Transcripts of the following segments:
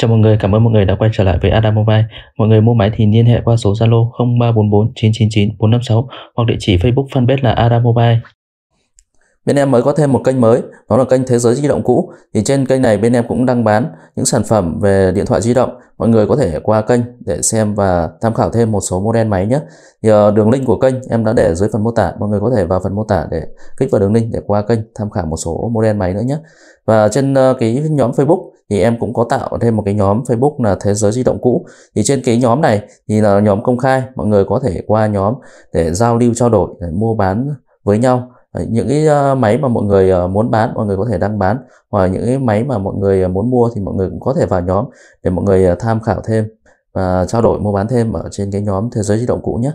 Chào mọi người, cảm ơn mọi người đã quay trở lại với Adam Mobile. Mọi người mua máy thì liên hệ qua số Zalo 0344 999 456 hoặc địa chỉ Facebook fanpage là Adam Mobile. Bên em mới có thêm một kênh mới, đó là kênh Thế giới di động cũ. Thì trên kênh này bên em cũng đang bán những sản phẩm về điện thoại di động. Mọi người có thể qua kênh để xem và tham khảo thêm một số model máy nhé. Thì ờ, đường link của kênh em đã để dưới phần mô tả. Mọi người có thể vào phần mô tả để kích vào đường link để qua kênh tham khảo một số model máy nữa nhé. Và trên ờ, cái nhóm Facebook thì em cũng có tạo thêm một cái nhóm Facebook là Thế giới di động cũ. Thì trên cái nhóm này thì là nhóm công khai, mọi người có thể qua nhóm để giao lưu trao đổi, để mua bán với nhau. Những cái ờ, máy mà mọi người ờ, muốn bán mọi người có thể đăng bán. Hoặc những cái máy mà mọi người ờ, muốn mua thì mọi người cũng có thể vào nhóm để mọi người tham khảo thêm và trao đổi mua bán thêm ở trên cái nhóm thế giới di động cũ nhé.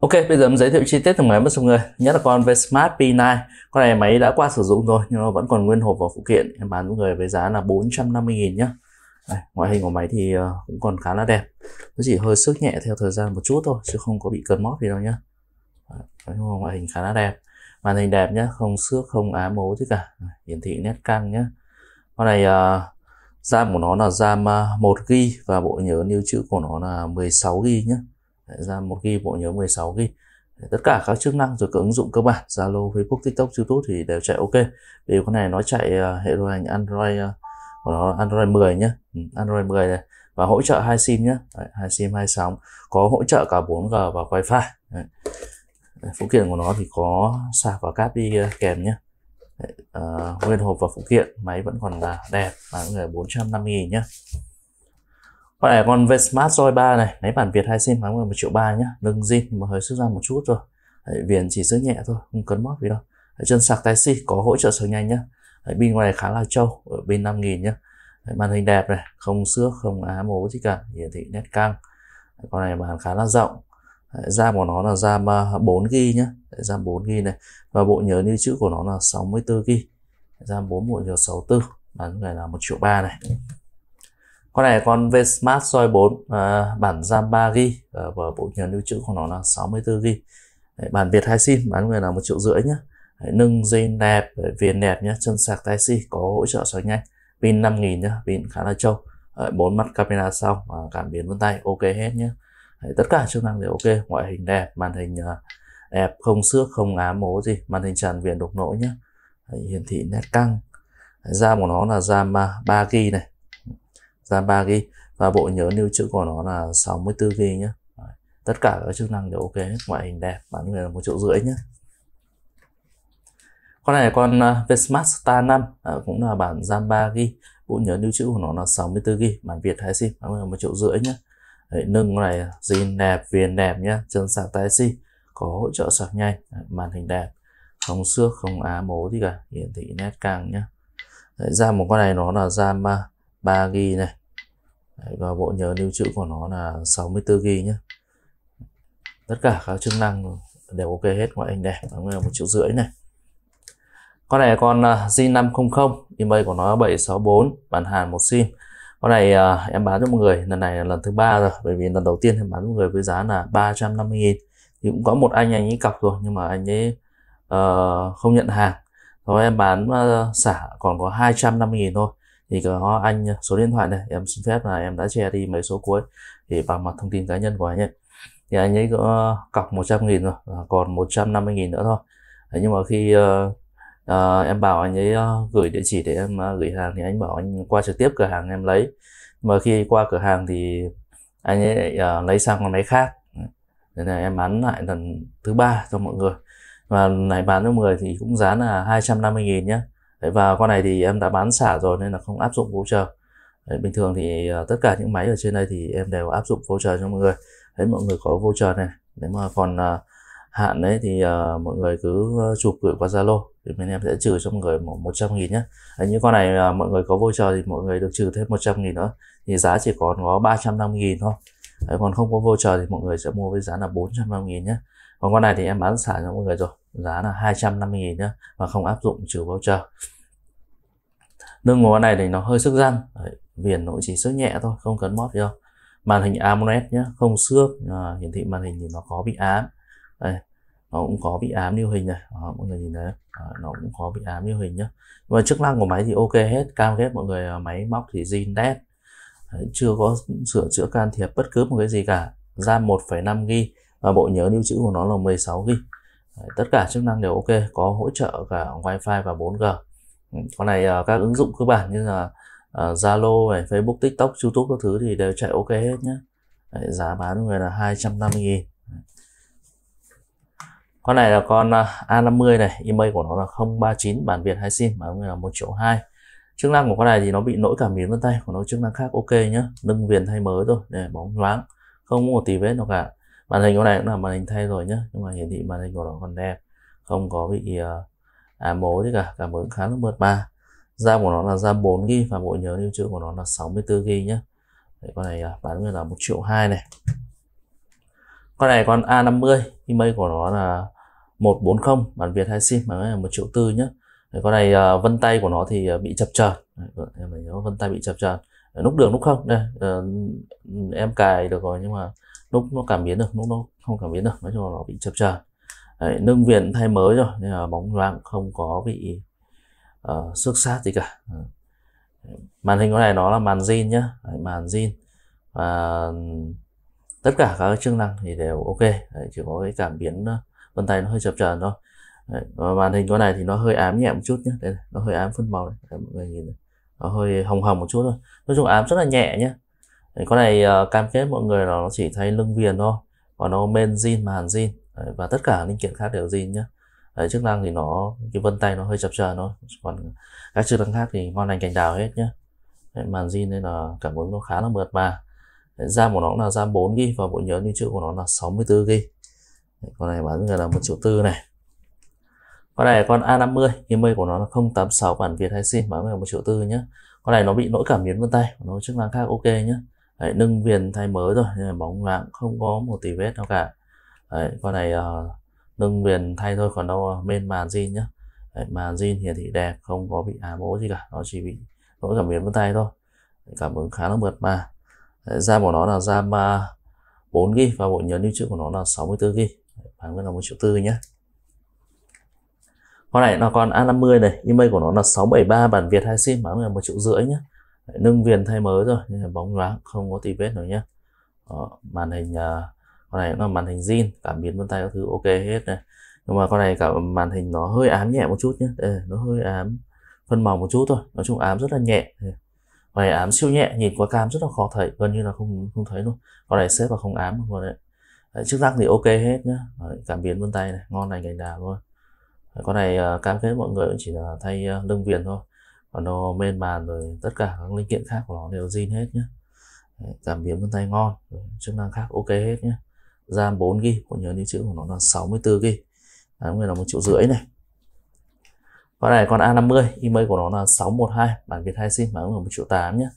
Ok, bây giờ em giới thiệu chi tiết từng máy với mọi người. Nhất là con Vsmart P9. Con này máy đã qua sử dụng rồi nhưng nó vẫn còn nguyên hộp và phụ kiện. Em bán mọi người với giá là 450 000 nhé. Đây, ngoại hình của máy thì ờ, cũng còn khá là đẹp. Nó chỉ hơi sức nhẹ theo thời gian một chút thôi chứ không có bị cơn móp gì đâu nhá. Đấy, ngoại hình khá là đẹp màn hình đẹp nhá, không xước không á mố chứ cả hiển thị nét căng nhá. con này uh, RAM của nó là RAM ờ, 1 GB và bộ nhớ lưu trữ của nó là 16 GB nhé ra 1 GB bộ nhớ 16 GB tất cả các chức năng rồi các ứng dụng cơ bản Zalo, Facebook, TikTok, YouTube thì đều chạy ok. Vì con này nó chạy uh, hệ điều hành Android uh, của nó Android 10 nhé ừ, Android 10 này. Và hỗ trợ hai sim nhé Đấy, hai sim hai sóng. Có hỗ trợ cả 4G và Wi-Fi. Đấy. Phụ kiện của nó thì có sạc và cáp đi ờ, kèm nhé Đấy, uh, nguyên hộp và phụ kiện. Máy vẫn còn là đẹp. Và người 450 nghìn nhé con này con Vesmart Joy 3 này. Lấy bản Việt hai sim khoảng 1 triệu 3 nhá. lưng zin mà hơi sức ra một chút rồi. Đấy, viền chỉ rất nhẹ thôi không cấn móc gì đâu. Đấy, chân sạc tai C có hỗ trợ sạc nhanh nhá. Đấy, pin ngoài này khá là trâu ở bên 5000 nhá. Đấy, màn hình đẹp này không xước không á mố gì cả hiển thị nét căng. Đấy, con này bàn khá là rộng. Đấy, RAM của nó là RAM ờ, 4GB Đấy, RAM 4GB này. Và bộ nhớ lưu trữ của nó là 64GB RAM 4 bộ nhớ 64 bán này là 1 triệu 3 này con này con Vsmart soi 4 à, bản RAM 3GB à, và bộ nhớ lưu trữ của nó là 64GB Đấy, bản Việt hai sim bán người là một triệu rưỡi nhé Đấy, nâng dây đẹp viền đẹp nhé chân sạc tai si có hỗ trợ sạc nhanh. Pin 5000 nhá pin khá là trâu. Bốn mắt camera sau và cảm biến vân tay ok hết nhé Đấy, tất cả chức năng đều ok ngoại hình đẹp màn hình à, đẹp không xước không ám mố gì màn hình tràn viền đục nỗi nhé Đấy, hiển thị nét căng. RAM của nó là RAM 3 g này ra 3 GB và bộ nhớ lưu trữ của nó là 64 GB nhé Đấy, tất cả các chức năng đều ok hết ngoại hình đẹp bán người là một triệu rưỡi nhé con này con à, uh, Vsmart Star 5 à, cũng là bản RAM 3 GB bộ nhớ lưu trữ của nó là 64 GB bản Việt 2 sim bán người là một triệu rưỡi nhé Đấy, nâng này à, zin đẹp viền đẹp nhé chân sạc tai C có hỗ trợ sạc nhanh Đấy, màn hình đẹp. Không xước không á mố gì cả hiển thị nét càng nhé Đấy, một con này nó là RAM à, 3 g này. Đấy, và bộ nhớ lưu trữ của nó là 64 g nhé. Tất cả các chức năng đều ok hết ngoại hình đẹp và là một triệu rưỡi này. Con này con à, G500 email của nó 764 bản Hàn một sim. Con này uh, em bán cho mọi người lần này là lần thứ ba rồi bởi vì lần đầu tiên em bán cho mọi người với giá là 350 nghìn. Thì cũng có một anh anh ấy cọc rồi nhưng mà anh ấy uh, không nhận hàng. Rồi em bán uh, xả còn có 250 nghìn thôi thì có anh à, số điện thoại này em xin phép là em đã che đi mấy số cuối thì bằng mặt thông tin cá nhân của anh ấy. Thì anh ấy có cọc 100 nghìn rồi à, còn 150 nghìn nữa thôi. Đấy, nhưng mà khi uh, uh, em bảo anh ấy uh, gửi địa chỉ để em uh, gửi hàng thì anh bảo anh qua trực tiếp cửa hàng em lấy. Mà khi qua cửa hàng thì anh ấy uh, lấy sang con máy khác. Nên là em bán lại lần thứ ba cho mọi người. Và này bán cho người thì cũng giá là 250 nghìn nhé Đấy, và con này thì em đã bán xả rồi nên là không áp dụng voucher. Đấy, bình thường thì ờ, tất cả những máy ở trên đây thì em đều áp dụng voucher cho mọi người. Đấy mọi người có voucher này. Nếu mà còn uh, hạn đấy thì uh, mọi người cứ chụp gửi qua Zalo thì bên em sẽ trừ cho mọi người một 100 nghìn nhé đấy, như con này uh, mọi người có voucher thì mọi người được trừ thêm 100 nghìn nữa. Thì giá chỉ còn có 350 nghìn thôi. Đấy, còn không có voucher thì mọi người sẽ mua với giá là 450 nghìn nhé còn con này thì em bán xả cho mọi người rồi giá là 250 nghìn nhé và không áp dụng trừ voucher nước ngó này thì nó hơi sức răn. Đấy, viền nó chỉ sức nhẹ thôi không cần mót gì đâu. Màn hình AMOLED nhé không xước. À, hiển thị màn hình thì nó có bị ám. Đây nó cũng có bị ám lưu hình này. À, mọi người nhìn thấy à, nó cũng có bị ám lưu hình nhé. và chức năng của máy thì ok hết cam kết mọi người à, máy móc thì zin đét. Chưa có sửa chữa can thiệp bất cứ một cái gì cả. RAM 1,5 GB và bộ nhớ lưu trữ của nó là 16 GB tất cả chức năng đều ok có hỗ trợ cả wifi và 4G Ừ, con này ờ, các ứng dụng cơ bản như là ờ, Zalo này Facebook TikTok YouTube các thứ thì đều chạy ok hết nhé Đấy, giá bán người là 250 nghìn. Con này là con ờ, à, A50 này email của nó là 039 bản Việt hay sim bán người là 1 triệu 2 chức năng của con này thì nó bị lỗi cảm biến vân tay của nó chức năng khác ok nhé nâng viền thay mới thôi để bóng loáng không có một tí vết nào cả. Màn hình con này cũng là màn hình thay rồi nhé nhưng mà hiển thị màn hình của nó còn đẹp không có bị uh, à, mố thì cả cảm ứng khá là mượt mà. RAM của nó là RAM 4 g và bộ nhớ lưu trữ của nó là 64 g nhé Đấy, con này à, bán người là 1 triệu 2 này. Con này con A50 email của nó là 140 bản Việt hai sim bán là 1 triệu tư nhé Đấy, con này uh, vân tay của nó thì uh, bị chập chờn. Em phải nhớ vân tay bị chập chờn. Nút được nút không? Đây uh, em cài được rồi nhưng mà lúc nó cảm biến được lúc nó không cảm biến được nói chung là nó bị chập chờn. Đấy, nâng viền thay mới rồi nên là bóng loáng không có bị uh, xước sát gì cả. Đấy. màn hình con này nó là màn zin nhá. Đấy, màn zin. Và tất cả các chức năng thì đều ok. Đấy, chỉ có cái cảm biến ờ, vân tay nó hơi chập chờn thôi. Đấy, và màn hình con này thì nó hơi ám nhẹ một chút nhé đây nó hơi ám phân màu này Đấy, mọi người nhìn này. nó hơi hồng hồng một chút thôi. Nói chung ám rất là nhẹ nhé Đấy, con này uh, cam kết mọi người là nó chỉ thay lưng viền thôi và nó men zin màn zin. Đấy, và tất cả linh kiện khác đều zin nhé Đấy, chức năng thì nó cái vân tay nó hơi chập chờn thôi. Còn các chức năng khác thì ngon lành cành đào hết nhé Đấy, màn zin nên là cảm ứng nó khá là mượt mà. RAM của nó là RAM 4 g và bộ nhớ lưu trữ của nó là 64 g con này bán người là một triệu tư này. Con này con A50 email của nó là 086 bản Việt hay sim bán người là một triệu tư nhé con này nó bị lỗi cảm biến vân tay nó chức năng khác ok nhé Đấy, nâng viền thay mới rồi bóng loáng không có một tí vết nào cả. Đấy, con này uh, nâng viền thay thôi còn đâu ờ, bên màn zin nhá. Đấy, màn zin hiển thị đẹp không có bị ám bố gì cả nó chỉ bị lỗi cảm biến vân tay thôi. Đấy, cảm ứng khá là mượt mà. Đấy, RAM của nó là RAM ờ, uh, 4 và bộ nhớ lưu trữ của nó là 64 g bán với là một triệu tư nhé con này là con A50 này email của nó là 673 bản Việt hai sim bán là một triệu rưỡi nhé nâng viền thay mới rồi nhưng bóng loáng không có tí vết nữa nhé Đó, màn hình uh, con này cũng là màn hình zin cảm biến vân tay các thứ ok hết này nhưng mà con này cả màn hình nó hơi ám nhẹ một chút nhé. Đây, nó hơi ám phân màu một chút thôi. Nói chung ám rất là nhẹ. Con này ám siêu nhẹ nhìn qua cam rất là khó thấy gần như là không không thấy luôn. Con này xếp vào không ám luôn đấy, đấy chức năng thì ok hết nhá. Đấy, cảm biến vân tay này ngon này cành đào luôn. Đấy, con này uh, cam kết mọi người cũng chỉ là thay uh, lưng viền thôi. Còn nó bên màn rồi tất cả các linh kiện khác của nó đều zin hết nhé đấy, cảm biến vân tay ngon. Chức năng khác ok hết nhé RAM 4 GB bộ nhớ lưu trữ của nó là 64 GB đấy, người là một triệu rưỡi này. Con này con A50 email của nó là 612 bản Việt 2 sim bán ở 1 triệu 8 nhé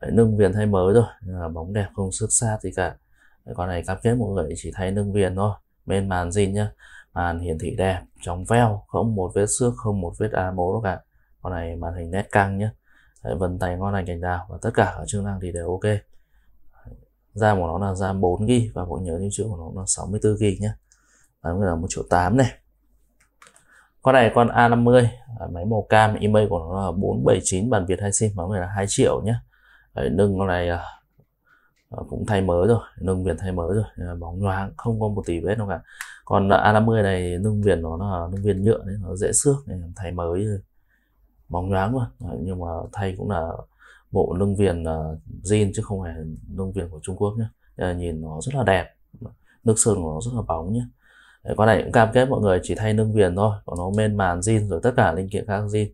Đấy, nâng viền thay mới rồi là bóng đẹp không xước xa gì cả. Đấy, con này cam kết mọi người chỉ thay nâng viền thôi bên màn zin nhá. Màn hiển thị đẹp trong veo không một vết xước không một vết á mố đâu cả. Con này màn hình nét căng nhé Đấy, vân tay ngon lành cành đào và tất cả các chức năng thì đều ok. RAM của nó là RAM 4 GB và bộ nhớ lưu trữ của nó là 64 GB nhé bán là 1 triệu 8 này. Con này con A50 à, máy màu cam email của nó là 479 bản Việt hai sim bán là 2 triệu nhé Đấy, nâng con này à, à, cũng thay mới rồi nâng viền thay mới rồi bóng loáng không có một tí vết đâu cả. Còn A50 này nâng viền nó là nâng viền nhựa nên nó dễ xước nên thay mới rồi. Bóng loáng luôn nhưng mà thay cũng là bộ nâng viền à, uh, zin chứ không phải nâng viền của Trung Quốc nhé nhìn nó rất là đẹp nước sơn của nó rất là bóng nhé Đấy, con này cũng cam kết mọi người chỉ thay nâng viền thôi còn nó men màn zin rồi tất cả linh kiện khác zin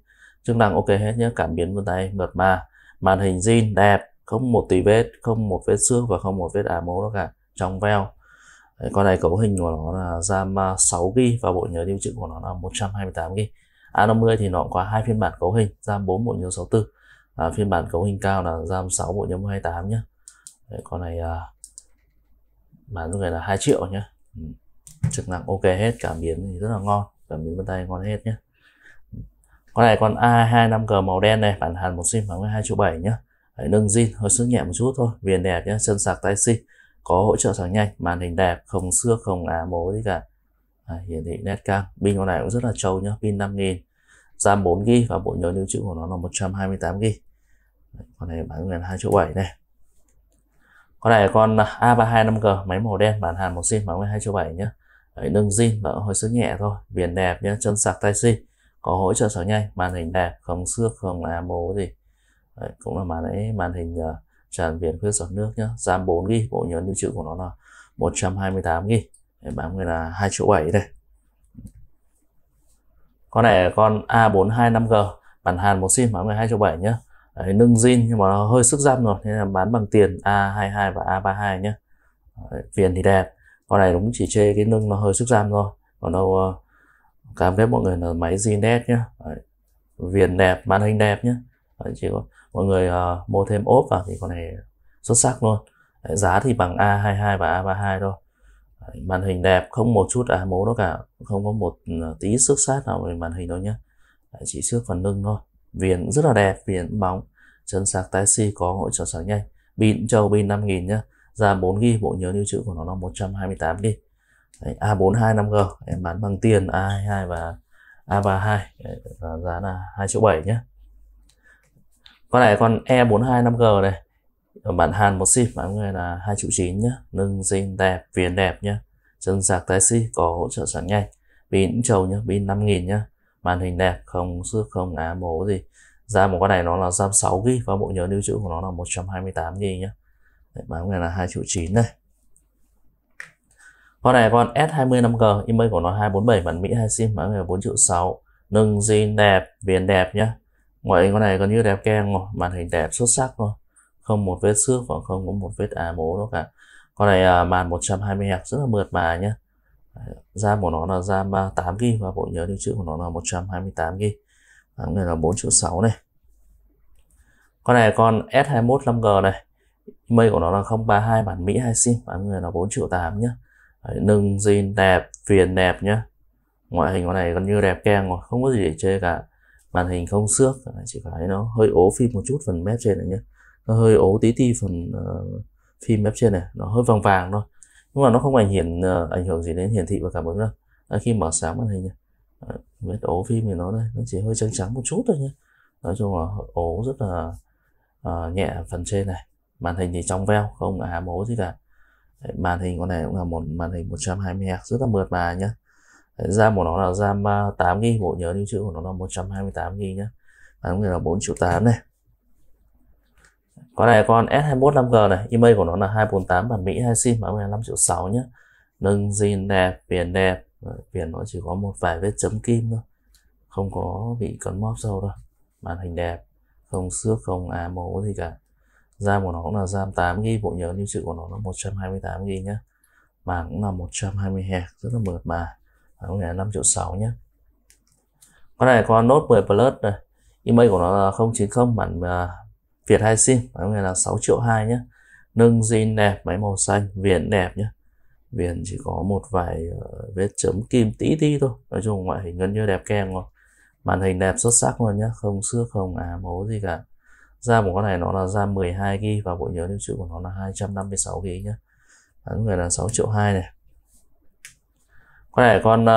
chức năng ok hết nhé cảm biến vân tay mượt mà. Màn hình zin đẹp không một tí vết không một vết xước và không một vết ám mố đâu cả trong veo. Đấy, con này cấu hình của nó là RAM 6g và bộ nhớ lưu trữ của nó là 128g A50 thì nó cũng có hai phiên bản cấu hình RAM 4 bộ nhớ 64 à, phiên bản cấu hình cao là RAM 6 bộ nhớ 128 nhé Đấy, con này à, bán lúc này là 2 triệu nhé ừ chức năng ok hết cảm biến thì rất là ngon cảm biến vân tay ngon hết nhé con này con A25G màu đen này bản hàn một sim khoảng 2 triệu 7 nhé Đấy, nâng zin hơi sức nhẹ một chút thôi viền đẹp nhé chân sạc tay si có hỗ trợ sạc nhanh màn hình đẹp không xước không á mố gì cả. À, hiển thị nét cam pin con này cũng rất là trâu nhá pin 5000 RAM 4 GB và bộ nhớ lưu trữ của nó là 128 GB con này bán gần 2 triệu 7 này. Con này con A325G máy màu đen bản hàn một sim bán 2 triệu 7 nhé Đấy, nâng zin và hơi sức nhẹ thôi viền đẹp nhé chân sạc tay si có hỗ trợ sạc nhanh màn hình đẹp không xước không là mố gì. Đấy, cũng là màn ấy màn hình uh, tràn viền khuyết giọt nước nhé RAM 4 g bộ nhớ lưu trữ của nó là 128 g bán người là 2 triệu 7 đây. Con này con A425G bản hàn một sim bán 12 triệu 7 nhé Đấy, nâng zin nhưng mà nó hơi sức răm rồi nên là bán bằng tiền A22 và A32 nhé Đấy, viền thì đẹp con này đúng chỉ chê cái nâng nó hơi sức răm thôi. Còn đâu ờ, uh, cảm kết mọi người là máy zin đẹp nhé Đấy, viền đẹp màn hình đẹp nhé Đấy, chỉ có mọi người uh, mua thêm ốp vào thì con này xuất sắc luôn. Đấy, giá thì bằng A22 và A32 thôi. Đấy, màn hình đẹp không một chút à mố đâu cả không có một ờ, tí sức sát nào về màn hình đâu nhá. Đấy, chỉ xước phần lưng thôi viền rất là đẹp viền bóng. Chân sạc tai si có hỗ trợ sạc nhanh. Pin châu pin 5000 nhá. Ra 4 GB bộ nhớ lưu trữ của nó là 128 GB Đấy, A425G em bán bằng tiền A22 và A32 Đấy, giá là 2 triệu 7 nhé con này con E425G này bản Hàn một sim bán người là 2 triệu 9 nhé nâng zin đẹp viền đẹp nhé chân sạc tai si có hỗ trợ sạc nhanh. Pin trâu nhá pin 5000 nhá màn hình đẹp không xước không á mố gì. Ra một con này nó là RAM 6 GB và bộ nhớ lưu trữ của nó là 128 GB nhé Đấy, bán này là 2 triệu 9 đây. Con này con S20 5G email của nó 247 bản Mỹ 2 sim bán này là 4 triệu 6 nâng zin đẹp viền đẹp nhá. Ngoại con này còn như đẹp keng rồi màn hình đẹp xuất sắc thôi không một vết xước và không có một vết á mố đâu cả. Con này à, màn 120 Hz rất là mượt mà nhá. RAM của nó là RAM à, 8 GB và bộ nhớ lưu trữ của nó là 128 GB bán này là 4 triệu 6 này. Con này con S21 5G này. Email của nó là 032 bản Mỹ 2 sim bán người là 4 triệu 8 nhá. Đấy, nâng zin đẹp viền đẹp nhá. Ngoại hình con này còn như đẹp keng rồi không có gì để chê cả. Màn hình không xước chỉ phải nó hơi ố phim một chút phần mép trên này nhá. Nó hơi ố tí tí phần uh, phim mép trên này nó hơi vàng vàng thôi nhưng mà nó không ảnh hưởng uh, ờ, ảnh hưởng gì đến hiển thị và cảm ứng đâu. À, khi mở sáng màn hình này à, vết ố phim thì nó đây nó chỉ hơi trắng trắng một chút thôi nhé nói chung là ố rất là uh, nhẹ phần trên này. Màn hình thì trong veo không ám ố gì cả. Đấy, màn hình con này cũng là một màn hình 120 Hz rất là mượt mà nhá. RAM của nó là RAM à, 8 GB bộ nhớ lưu trữ của nó là 128 GB nhá. Bán người là 4 triệu 8 này con này, con S21 5G này, email của nó là 248 bản Mỹ 2 sim bán người là 5 triệu 6 nhé nâng zin đẹp, viền đẹp viền nó chỉ có một vài vết chấm kim thôi. Không có bị cấn móp sâu đâu. Màn hình đẹp, không xước, không á mố gì cả. RAM của nó cũng là RAM 8 GB bộ nhớ lưu trữ của nó là 128 GB nhé màn cũng là 120 Hz rất là mượt mà. Con này là 5 triệu 6 nhé con này có Note 10 Plus này. Email của nó là 090 bản à, Việt 2 sim con này là 6 triệu 2 nhé nâng zin đẹp máy màu xanh viền đẹp nhé viền chỉ có một vài ờ, vết chấm kim tí tí thôi. Nói chung ngoại hình gần như đẹp keng rồi màn hình đẹp xuất sắc luôn nhá. Không xước không à mố gì cả. RAM của con này nó là RAM 12 GB và bộ nhớ lưu trữ của nó là 256 GB nhá. Bán người là 6 triệu 2 này. Con này con uh,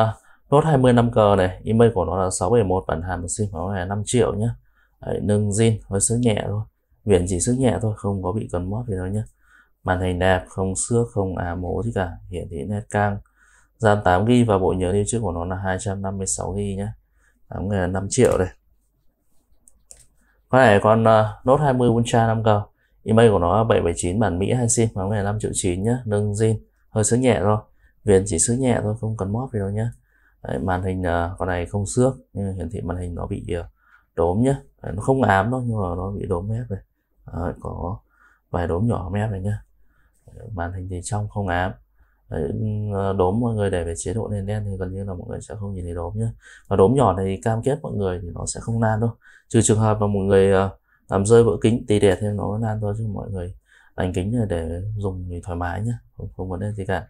Note 20 5G này. Email của nó là 671 bản hàn một sim nó là 5 triệu nhá. Đấy, nâng zin hơi sức nhẹ thôi viền chỉ sức nhẹ thôi không có bị cần mót gì đâu nhé. Màn hình đẹp không xước không à mố gì cả. Hiển thị nét căng RAM 8 GB và bộ nhớ lưu trữ của nó là 256 GB nhé. Bán người là 5 triệu đây. Con này con uh, Note 20 Ultra 5G email của nó là 779 bản Mỹ hay sim bán này 5 triệu 9 nhé. Nâng zin. Hơi sức nhẹ thôi. Viền chỉ sức nhẹ thôi không cần móp gì đâu nhé. Đấy, màn hình uh, con này không xước nhưng hiển thị màn hình nó bị uh, đốm nhé. Đấy, nó không ám đâu nhưng mà nó bị đốm hết rồi. Đấy, có vài đốm nhỏ mép này nhá. Màn hình thì trong không ám Đấy, ờ, đốm mọi người để về chế độ nền đen thì gần như là mọi người sẽ không nhìn thấy đốm nhá. Và đốm nhỏ này cam kết mọi người thì nó sẽ không lan đâu. Trừ trường hợp mà một người ờ, làm rơi vỡ kính tì đè thêm nó lan thôi chứ mọi người đánh kính để dùng thì thoải mái nhá không, không vấn đề gì cả.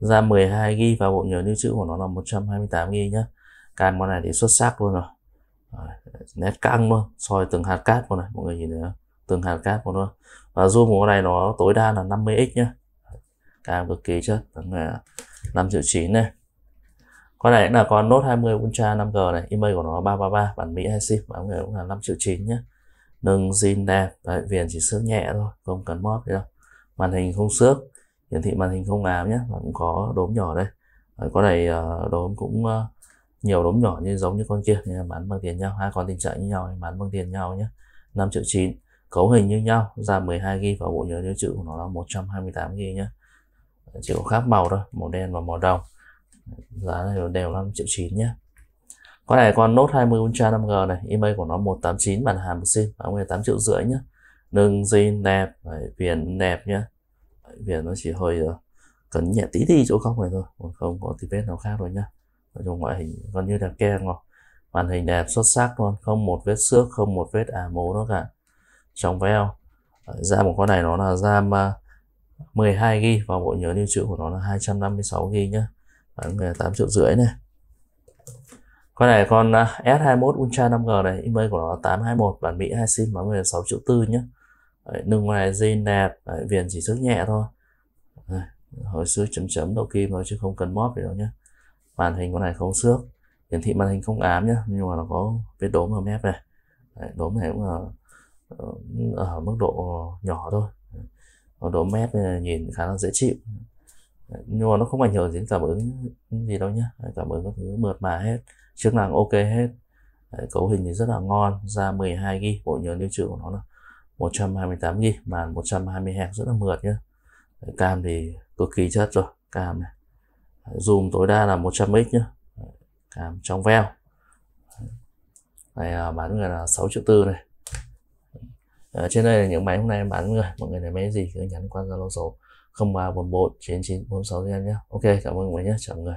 Ra 12 GB và bộ nhớ lưu trữ của nó là 128 GB nhá. Cam con này thì xuất sắc luôn rồi. Nét căng luôn soi từng hạt cát con này mọi người nhìn thấy không? Từng hạt cáp của nó và zoom của con này nó tối đa là 50x nhá. Cam cực kỳ chất tầm là 5 triệu 9 này. Con này là con Note 20 Ultra 5G này. Email của nó 333 bản Mỹ hay sim bán người cũng là 5 triệu 9 nhá. Nâng zin đẹp Đấy, viền chỉ xước nhẹ thôi không cần móp gì đâu. Màn hình không xước hiển thị màn hình không ám nhé và cũng có đốm nhỏ đây. Đấy, con này à, đốm cũng à, nhiều đốm nhỏ như giống như con kia nhưng là bán bằng tiền nhau. Hai con tình trạng như nhau bán bằng tiền nhau nhé 5 triệu chín cấu hình như nhau. Ra 12 GB và bộ nhớ lưu trữ của nó là 128 GB nhé chỉ có khác màu thôi, màu đen và màu đồng. Giá này đều 5 triệu chín nhé con này, con Note 20 Ultra 5G này, email của nó 189 bản hàm xin bán 18 triệu rưỡi nhé nâng zin đẹp viền đẹp nhé viền nó chỉ hơi ờ, cấn nhẹ tí đi chỗ góc này thôi, còn không có tí vết nào khác rồi nhá. Nói chung ngoại hình gần như đẹp keng rồi. Màn hình đẹp, xuất sắc luôn, không một vết xước, không một vết ả mố nó cả trong veo RAM của con này nó là RAM 12 GB và bộ nhớ lưu trữ của nó là 256 GB nhé bán người 8 triệu rưỡi này. Con này con à, S21 Ultra 5G này. Email của nó 821 bản Mỹ 2 sim bán 16 triệu tư nhé Đấy, nâng ngoài zin đẹp Đấy, viền chỉ sức nhẹ thôi. Đấy, hồi xưa chấm chấm đầu kim thôi chứ không cần móp gì đâu nhé màn hình con này không xước. Hiển thị màn hình không ám nhé nhưng mà nó có vết đốm ở mép này. Đấy, đốm này cũng là Ờ, ở mức độ nhỏ thôi. Ở độ mét nhìn khá là dễ chịu. Nhưng mà nó không ảnh hưởng đến cảm ứng gì đâu nhé cảm ứng các thứ mượt mà hết, chức năng ok hết. Cấu hình thì rất là ngon, ra 12 g bộ nhớ lưu trữ của nó là 128 g màn 120 Hz rất là mượt nhé cam thì cực kỳ chất rồi, cam này. Zoom tối đa là 100x nhé cam trong veo. Này à, bán người là 6 triệu tư này à, trên đây là những máy hôm nay em bán người mọi người này máy gì cứ nhắn qua zalo số 0344 9946 nhé ok cảm ơn mọi người nhé chào mọi người.